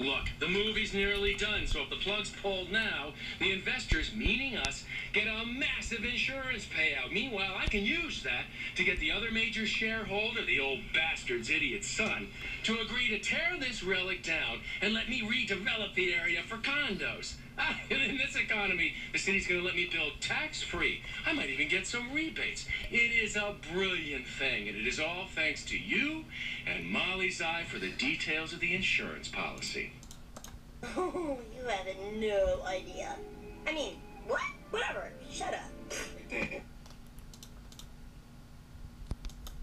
Look, the movie's nearly done, so if the plug's pulled now, the investors, meaning us, get a massive insurance payout. Meanwhile, I can use that to get the other major shareholder, the old bastard's idiot son, to agree to tear this relic down and let me redevelop the area for condos. Ah, and in this economy, the city's going to let me build tax free. I might even get some rebates. It is a brilliant thing, and it is all thanks to you and Molly's eye for the details of the insurance policy. Oh, you have no idea. I mean,